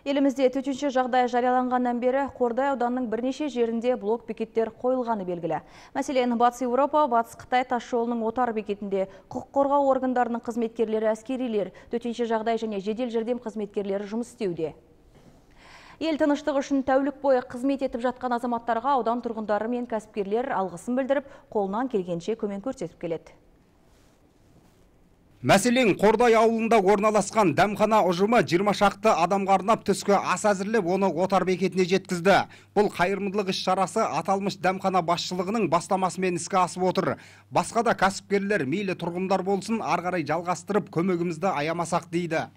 Елімізде төтенше жағдай жарияланғаннан бері Қордай ауданының бірнеше жерінде блок бекеттер қойылғаны белгілі. Мәселен, Батыс Еуропа, Батыс Қытай тасжолының отар бекетінде құқық қорғау органдарының қызметкерлері, әскерилер, төтенше жағдай және жедел жәрдем қызметкерлері жұмыс істеуде. Ел тыныштығы үшін тәулік бойы қызмет етіп жатқан азаматтарға аудан тұрғындары мен кәсіпкерлер алғысын білдіріп, қолынан келгенше көмек көрсетіп келеді. Мәселен, Қордай ауылында орналасқан дәмхана ұжымы 20 шақты адамға арнап түскі ас әзірлеп, оны отар бекетіне жеткізді. Бұл қайырымдылық іс шарасы аталмыш дәмхана басшылығының бастамасымен іске асып отыр. Басқа да кәсіпкерлер мейлі тұрғындар болсын, ары қарай жалғастырып көмегімізді аямасақ дейді.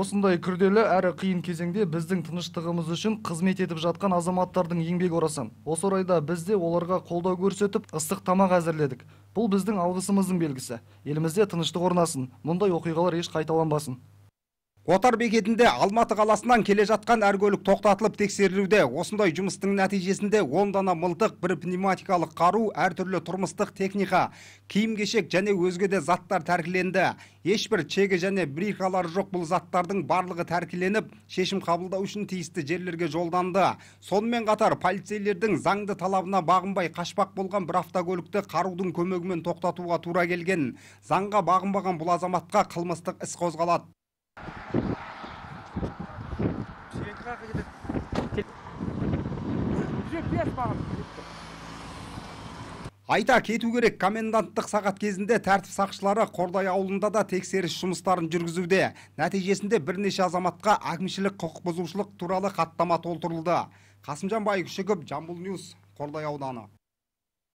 Осындай күрделі әрі қиын кезеңде біздің тыныштығымыз үшін қызмет етіп жатқан азаматтардың еңбегі орасан осы орайда біз де оларға қолдау көрсетіп ыстық тамақ әзірледік. Бұл біздің алғысымыздың белгісі. Елімізде тыныштық орнасын мұндай оқиғалар еш қайталанбасын. Отар бекетінде Алматы қаласынан келе жатқан әр көлік тоқтатылып тексерілуде. Осындай жұмыстың нәтижесінде 10 дана мылтық, бір пневматикалық қару, әртүрлі тұрмыстық техника, киім-кешек және өзге де заттар тәркіленді. Ешбір чегі және брикалары жоқ бұл заттардың барлығы тәркіленіп, шешім қабылдау үшін тиісті жерлерге жолданды. Сонымен қатар полицейлердің заңды талабына бағынбай қашпақ болған бір автокөлікті қарудың көмегімен тоқтатуға тура келген. Заңға бағынбаған бұл азаматқа қылмыстық іс қозғалады. Айта кету керек, коменданттық сағат кезінде тәртіп сақшылары Қордай ауылында да тексеріс жұмыстарын жүргізуде. Нәтижесінде бірнеше азаматқа әкімшілік құқық бұзушылық туралы хаттама толтырылды. Қасымжан Байкүшігіп, Жамбыл Ньюс, Қордай ауданы.